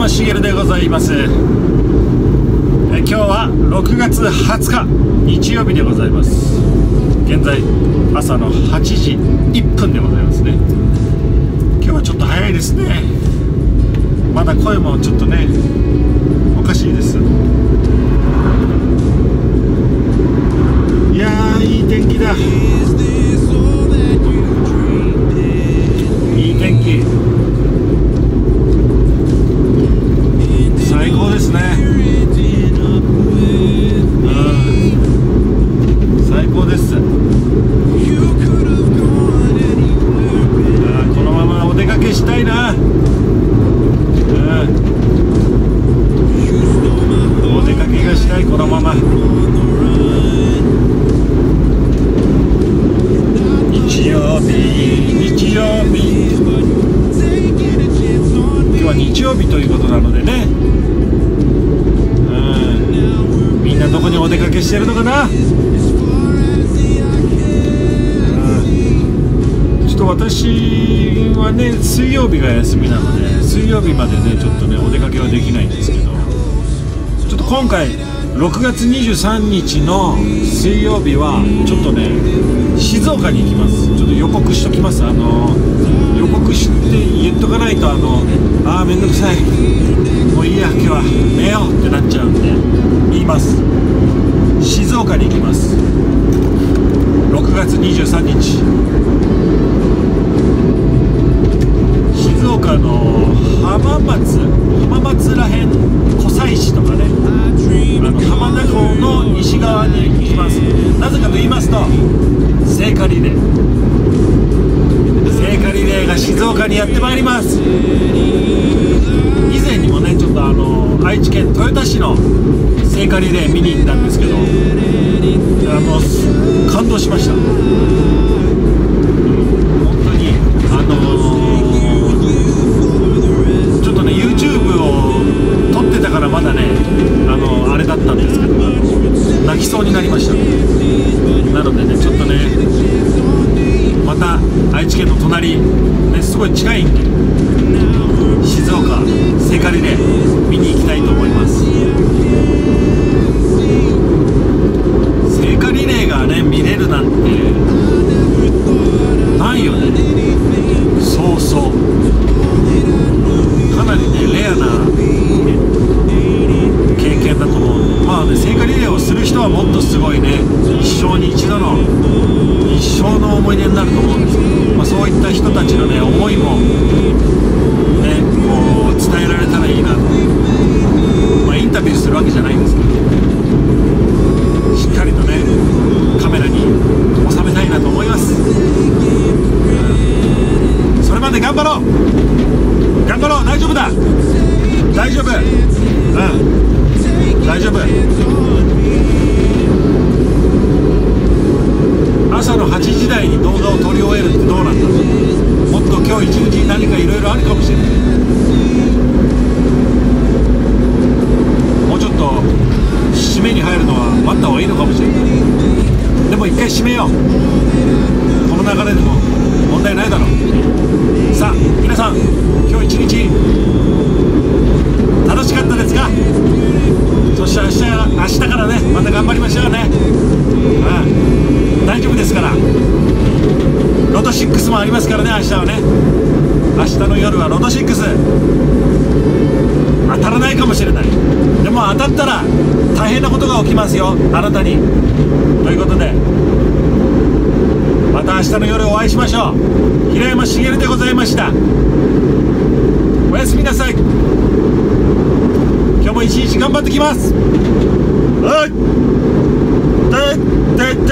山茂でございます。え今日は6月20日日曜日でございます。現在朝の8時1分でございますね。今日はちょっと早いですね。まだ声もちょっとねおかしいです。日曜日ということなのでね。うん。みんなどこにお出かけしてるのかな？うん。ちょっと私はね水曜日が休みなので水曜日までねちょっとねお出かけはできないんですけど。ちょっと今回6月23日の水曜日はちょっとね静岡に行きます。ちょっと予告しときます。あの予告して言っとかないとあのああめんどくさい。もういいや今日は。寝ようってなっちゃうんで言います。静岡に行きます。6月23日静岡の浜松浜松らへん湖西市とかねあの浜田港の西側に行きます。なぜかと言いますと聖火リレー。聖火リレーが静岡にやってまいります。以前にもねちょっとあの愛知県豊田市の聖火リレー見に行ったんですけどあの感動しました。の泣きそうになりました。なのでねちょっとねまた愛知県の隣ねすごい近いんで静岡聖火リレー見に行きたいと思います。もっとすごいね一生に一度の一生の思い出になると思うんです、まあ、そういった人たちのね思いもねこう伝えられたらいいなと。まあインタビューするわけじゃないんですけどしっかりとねカメラに収めたいなと思います、うん。それまで頑張ろう。頑張ろう。大丈夫だ。大丈夫。うん。大丈夫朝の8時台に動画を撮り終えるってどうなんだろうもっと今日一日あるかもしれないもうちょっと締めに入るのは待った方がいいのかもしれないでも一回締めよう。この流れでも問題ないだろう。さあ皆さん今日一日楽しかったですか？そして明日明日からね。また頑張りましょうねうん大丈夫ですから。ロト6もありますからね明日はね。日の夜はロト6当たらないかもしれない。でも当たったら大変なことが起きますよ。あなたに。ということでまた明日の夜お会いしましょう。平山茂でございました。おやすみなさい。今日も一日頑張ってきます。はい。てってって。